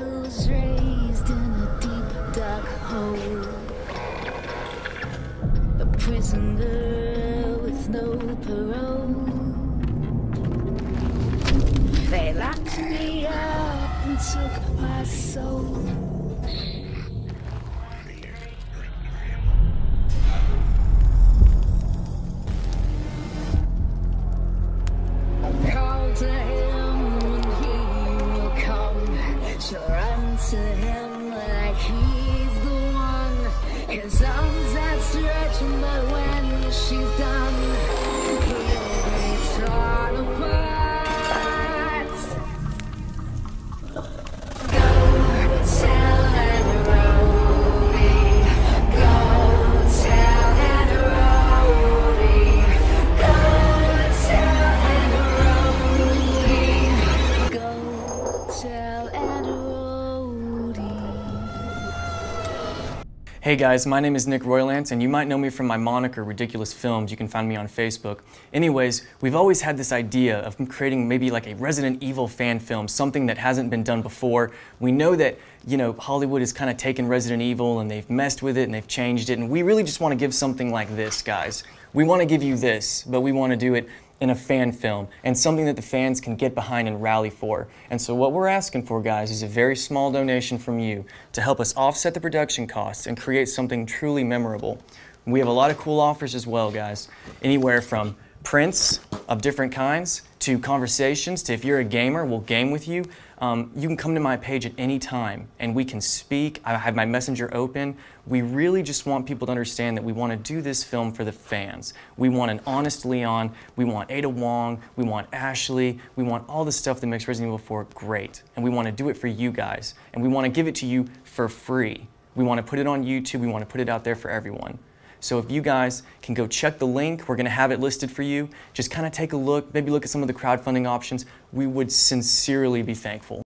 Was raised in a deep, dark hole. A prisoner with no parole. They locked me up and took my soul. Call to him like he's the one. His arms outstretched, but when she's done, he'll be torn apart. Tell. Go tell. Go tell. Go tell Rhody. Hey guys, my name is Nick Roylance, and you might know me from my moniker Ridiculous Films. You can find me on Facebook. Anyways, we've always had this idea of creating maybe like a Resident Evil fan film, something that hasn't been done before. We know that, you know, Hollywood has kind of taken Resident Evil and they've messed with it and they've changed it, and we really just want to give something like this, guys. We want to give you this, but we want to do it in a fan film and something that the fans can get behind and rally for. And so what we're asking for, guys, is a very small donation from you to help us offset the production costs and create something truly memorable. We have a lot of cool offers as well, guys. Anywhere from prints of different kinds to conversations to if you're a gamer, we'll game with you. Um, you can come to my page at any time and we can speak. I have my messenger open. We really just want people to understand that we want to do this film for the fans. We want an honest Leon. We want Ada Wong. We want Ashley. We want all the stuff that makes Resident Evil 4 great. And we want to do it for you guys. And we want to give it to you for free. We want to put it on YouTube. We want to put it out there for everyone. So if you guys can go check the link, we're to have it listed for you. Just kind of take a look, maybe look at some of the crowdfunding options. We would sincerely be thankful.